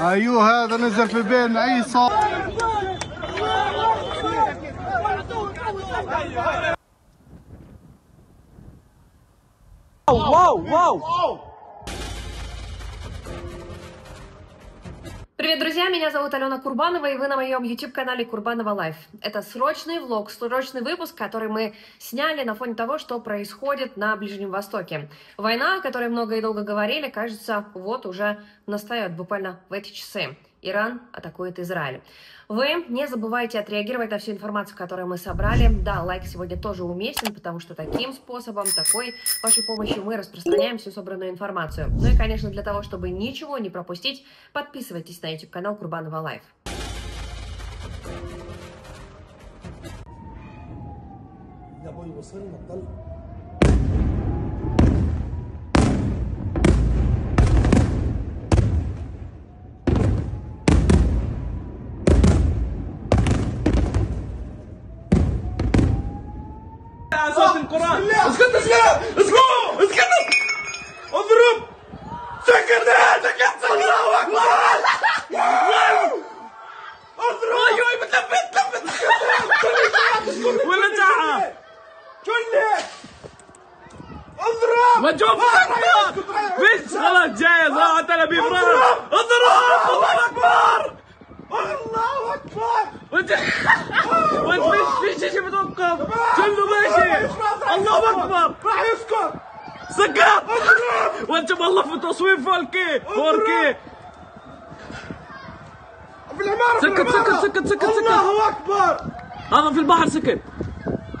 أيوه هذا نزل في بين عيسى واو واو. Привет, друзья! Меня зовут Алена Курбанова, и вы на моем YouTube-канале Курбанова Life. Это срочный влог, срочный выпуск, который мы сняли на фоне того, что происходит на Ближнем Востоке. Война, о которой много и долго говорили, кажется, вот уже настает буквально в эти часы. Иран атакует Израиль. Вы не забывайте отреагировать на всю информацию, которую мы собрали. Да, лайк сегодня тоже уместен, потому что таким способом, такой вашей помощью мы распространяем всю собранную информацию. Ну и, конечно, для того, чтобы ничего не пропустить, подписывайтесь на YouTube-канал Курбанова Лайф. يا ابوي وصلنا الطلق اسكت اسكت اسكت اسكت اضرب. go! Let's get سكر ده سكر الله أكبر. اضرب. the roof! بتلفت تلفت. ولا تاعها كله. اضرب. ما تجوف بس خلاص جايز ها تل ابي اضرب. اضرب. الله أكبر. الله أكبر. وانت وانت فيش فيش شيء بتوقف كله ماشي الله أكبر. راح يسكت. سكر وانت والله في تصوير 4K 4K في العمارة في سكت،. سكت، سكت، سكت،. الله أكبر. هذا في البحر سكت.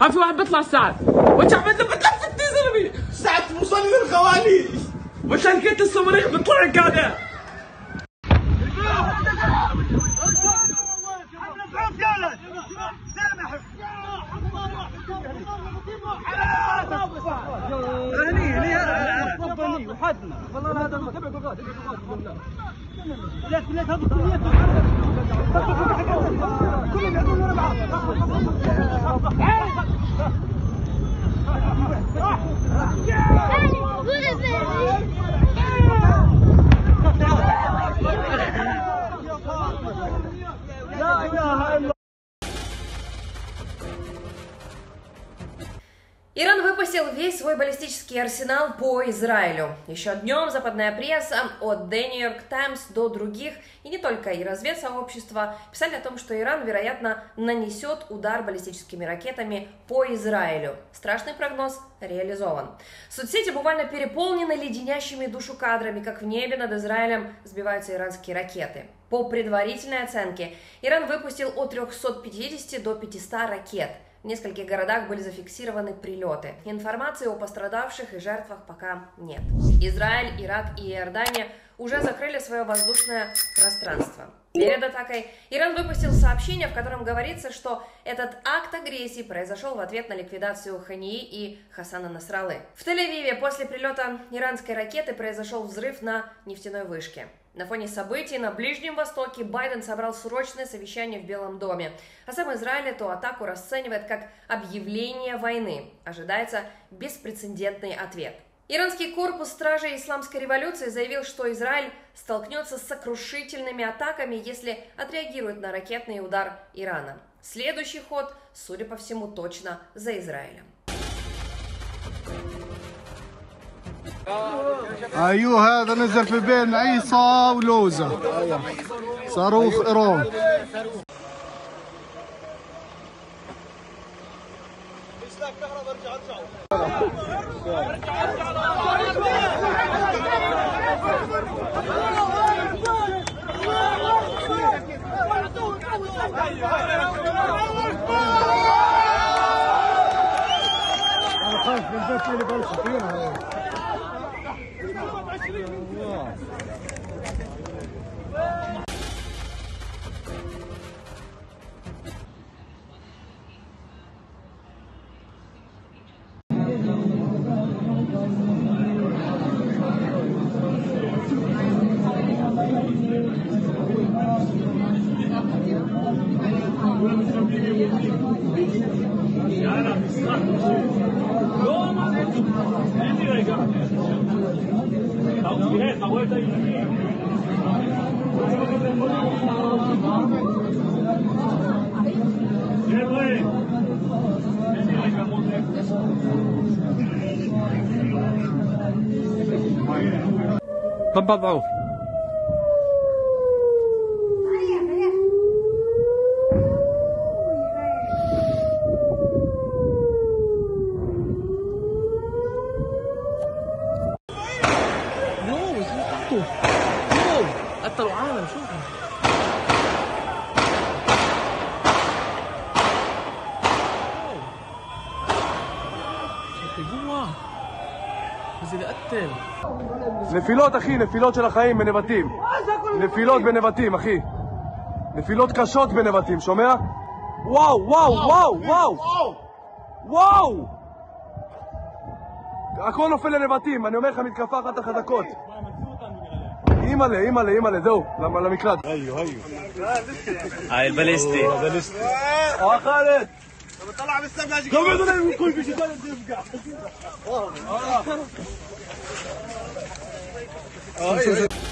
ها في واحد بيطلع الساعة. وانت عم بتلفت يا زلمه ساعة توصلني للخوالي وانت لقيت الصواريخ بيطلع لك هني هني هذا баллистический арсенал по Израилю. Еще днем западная пресса, от The New York Times до других, и не только и разведсообщества, писали о том, что Иран, вероятно, нанесет удар баллистическими ракетами по Израилю. Страшный прогноз реализован. Соцсети буквально переполнены леденящими душу кадрами, как в небе над Израилем сбиваются иранские ракеты. По предварительной оценке, Иран выпустил от 350 до 500 ракет. В нескольких городах были зафиксированы прилеты. Информации о пострадавших и жертвах пока нет. Израиль, Ирак и Иордания уже закрыли свое воздушное пространство. Перед атакой Иран выпустил сообщение, в котором говорится, что этот акт агрессии произошел в ответ на ликвидацию Хании и Хасана Насралы. В Тель-Авиве после прилета иранской ракеты произошел взрыв на нефтяной вышке. На фоне событий на Ближнем Востоке Байден собрал срочное совещание в Белом доме. А сам Израиль эту атаку расценивает как объявление войны. Ожидается беспрецедентный ответ. Иранский корпус стражей исламской революции заявил, что Израиль столкнется с сокрушительными атаками, если отреагирует на ракетный удар Ирана. Следующий ход, судя по всему, точно за Израилем. أيوه هذا نزل في بين عيسى ولوزة. صاروخ إيران. الخلف من بيت اللي بالخطيره هذا Pam Pam Pam. נפילות אחי, נפילות של החיים בנבטים. נפילות בנבטים אחי. נפילות קשות בנבטים, שומע? וואו, וואו, וואו, וואו! וואו! הכל נופל לנבטים, אני אומר לך מתקפה אחת החזקות. אימא'לה, אימא'לה, אימא'לה, זהו, למ- למקלט. هاي الباليستي اه خالد 可以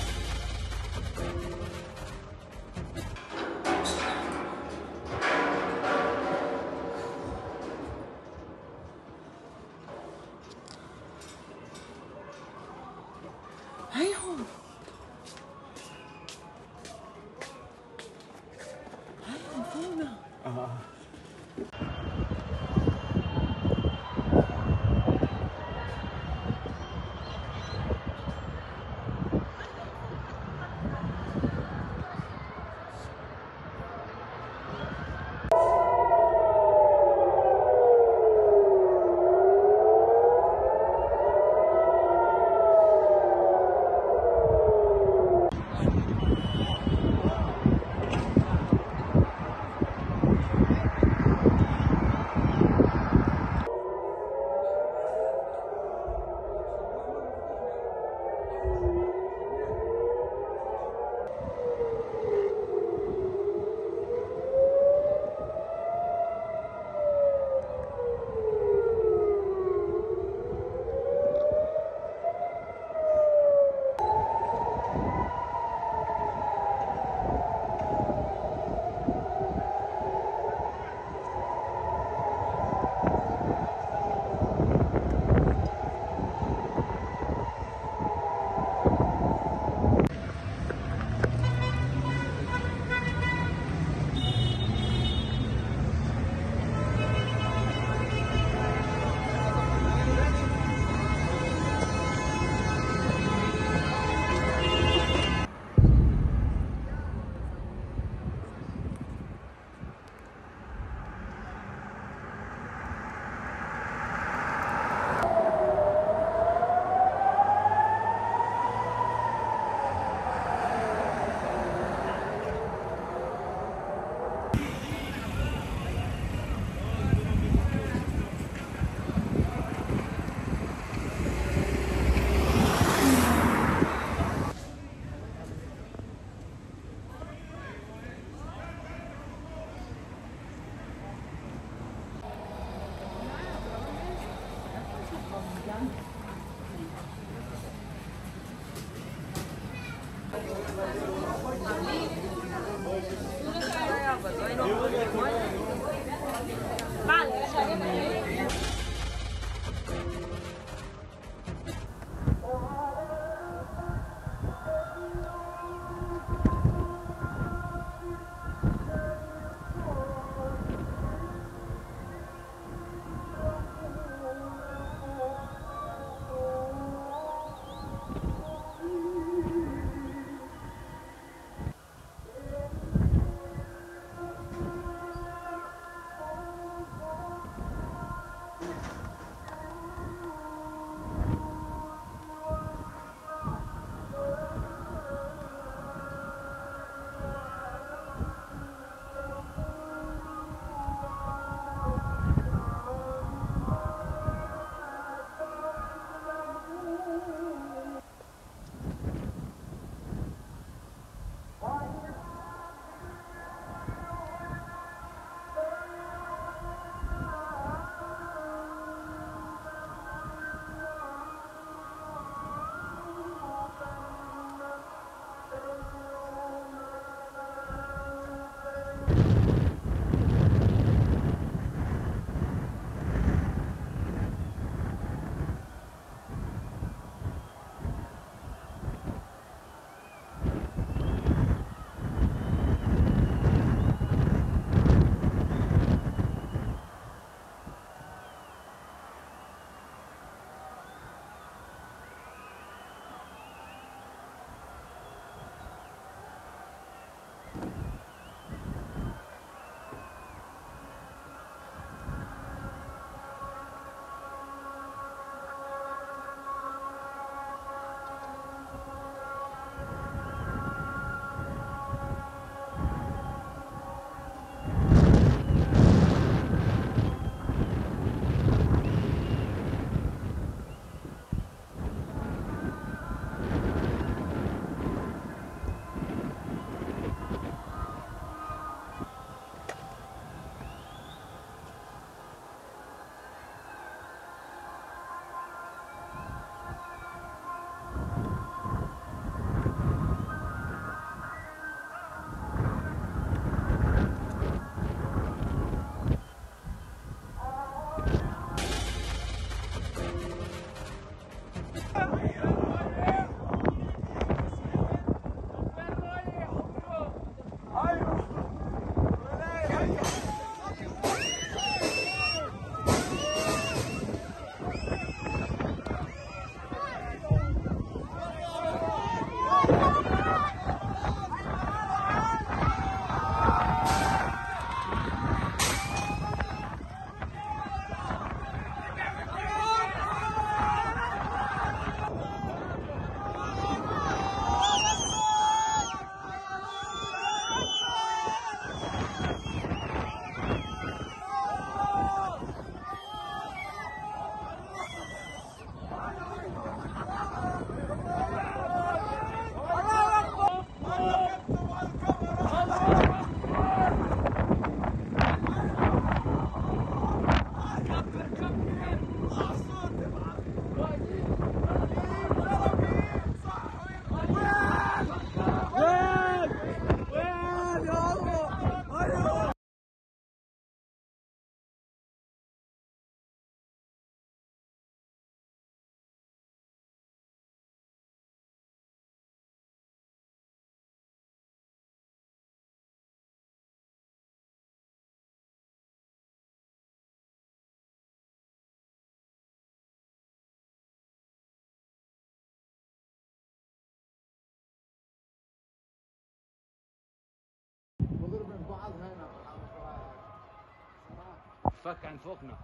فك عن فوقنا.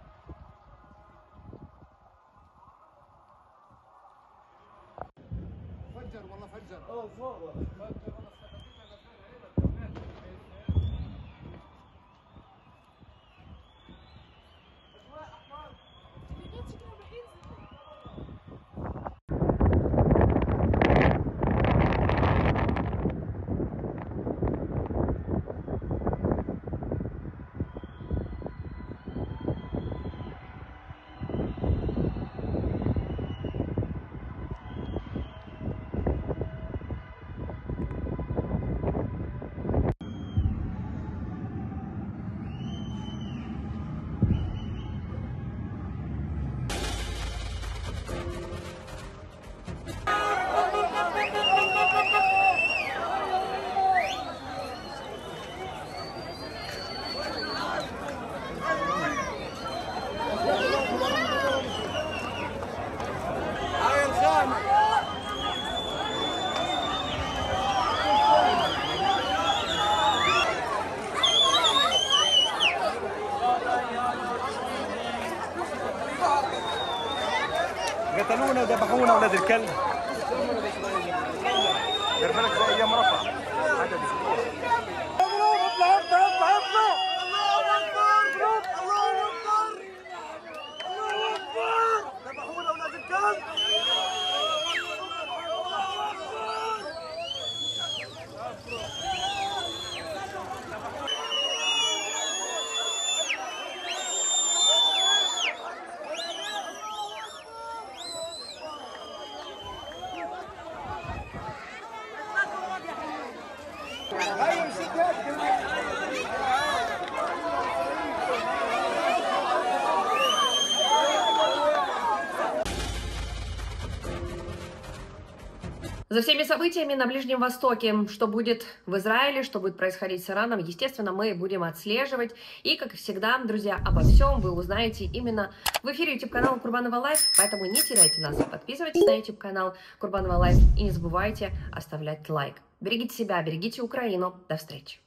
فجر والله فجر. قتلونا وذبحونا ولاد الكلب. دير بالك زي أيام رفح За всеми событиями на Ближнем Востоке, что будет в Израиле, что будет происходить с Ираном, естественно, мы будем отслеживать. И, как всегда, друзья, обо всем вы узнаете именно в эфире YouTube-канала Курбанова Life, поэтому не теряйте нас. Подписывайтесь на YouTube-канал Курбанова Life и не забывайте оставлять лайк. Берегите себя, берегите Украину. До встречи.